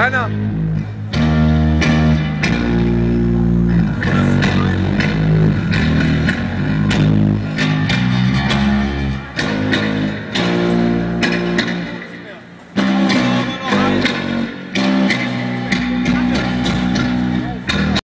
هنا